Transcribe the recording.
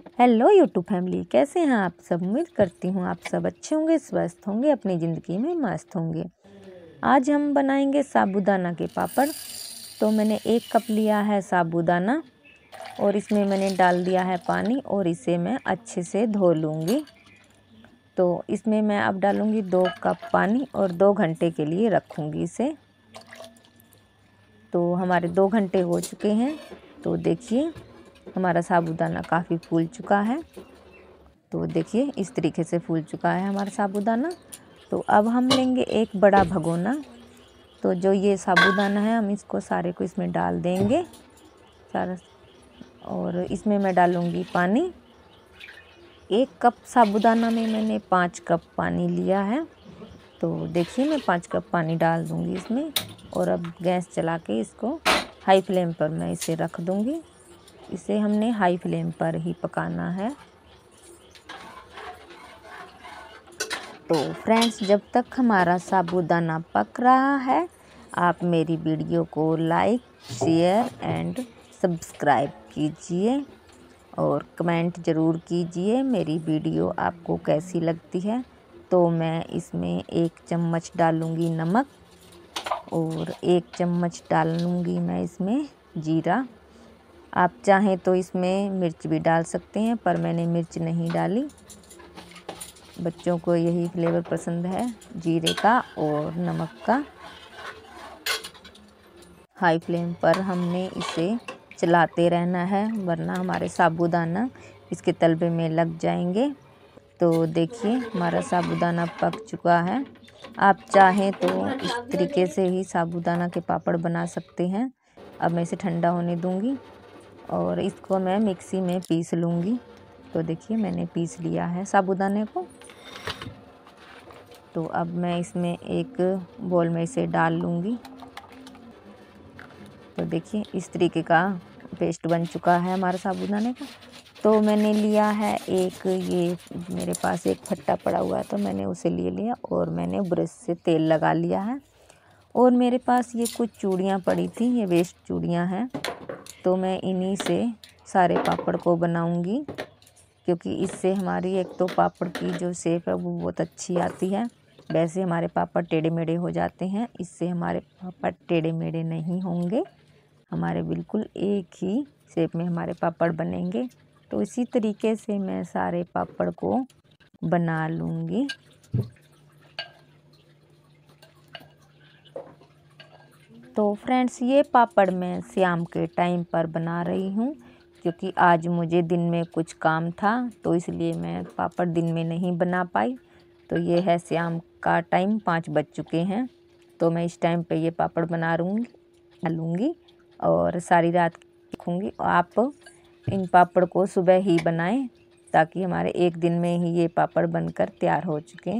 Hello YouTube family, कैसे हैं आप सब? उम्मीद करती हूँ आप सब अच्छे होंगे, स्वस्थ होंगे, अपनी ज़िंदगी में मस्त होंगे। आज हम बनाएँगे साबूदाना के पापड़। तो मैंने एक कप लिया है साबूदाना और इसमें मैंने डाल दिया है पानी और इसे मैं अच्छे से धो लूँगी। तो इसमें मैं अब डालूँगी दो कप पानी और दो घंटे के लिए रखूँगी इसे। तो हमारे दो घंटे हो चुके हैं। तो देखिए हमारा साबुदाना काफ़ी फूल चुका है। तो देखिए, इस तरीके से फूल चुका है हमारा साबुदाना। तो अब हम लेंगे एक बड़ा भगोना। तो जो ये साबुदाना है, हम इसको सारे को इसमें डाल देंगे। सारा और इसमें मैं डालूँगी पानी। एक कप साबुदाना में मैंने पाँच कप पानी लिया है। तो देखिए, मैं पाँच कप पानी डाल दूँगी इसमें। और अब गैस चला के इसको हाई फ्लेम पर मैं इसे रख दूँगी। इसे हमने हाई फ्लेम पर ही पकाना है। तो फ्रेंड्स, जब तक हमारा साबुदाना पक रहा है, आप मेरी वीडियो को लाइक, शेयर एंड सब्सक्राइब कीजिए और कमेंट ज़रूर कीजिए मेरी वीडियो आपको कैसी लगती है। तो मैं इसमें एक चम्मच डालूँगी नमक और एक चम्मच डालूँगी मैं इसमें जीरा। आप चाहें तो इसमें मिर्च भी डाल सकते हैं, पर मैंने मिर्च नहीं डाली। बच्चों को यही फ्लेवर पसंद है, जीरे का और नमक का। हाई फ्लेम पर हमने इसे चलाते रहना है, वरना हमारे साबुदाना इसके तलबे में लग जाएँगे। तो देखिए, हमारा साबुदाना पक चुका है। आप चाहें तो इस तरीके से ही साबुदाना के पापड़ बना सकते हैं। अब मैं इसे ठंडा होने दूँगी। और इसको मैं मिक्सी में पीस लूँगी। तो देखिए, मैंने पीस लिया है साबुदाने को। तो अब मैं इसमें एक बॉल में इसे डाल लूँगी। तो देखिए, इस तरीके का पेस्ट बन चुका है हमारा साबुदाने का। तो मैंने लिया है एक, ये मेरे पास एक फट्टा पड़ा हुआ है तो मैंने उसे ले लिया और मैंने ब्रश से तेल लगा लिया है। और मेरे पास ये कुछ चूड़ियाँ पड़ी थी, ये वेस्ट चूड़ियाँ हैं। तो मैं इन्हीं से सारे पापड़ को बनाऊँगी, क्योंकि इससे हमारी एक तो पापड़ की जो शेप है वो बहुत अच्छी आती है। वैसे हमारे पापड़ टेढ़े मेढ़े हो जाते हैं, इससे हमारे पापड़ टेढ़े मेढ़े नहीं होंगे। हमारे बिल्कुल एक ही शेप में हमारे पापड़ बनेंगे। तो इसी तरीके से मैं सारे पापड़ को बना लूँगी। तो फ्रेंड्स, ये पापड़ मैं शाम के टाइम पर बना रही हूँ, क्योंकि आज मुझे दिन में कुछ काम था तो इसलिए मैं पापड़ दिन में नहीं बना पाई। तो ये है शाम का टाइम, पाँच बज चुके हैं तो मैं इस टाइम पे ये पापड़ बना लूँगी लूँगी और सारी रात रखूँगी। आप इन पापड़ को सुबह ही बनाएँ, ताकि हमारे एक दिन में ही ये पापड़ बनकर तैयार हो चुके